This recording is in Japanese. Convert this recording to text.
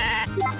やった!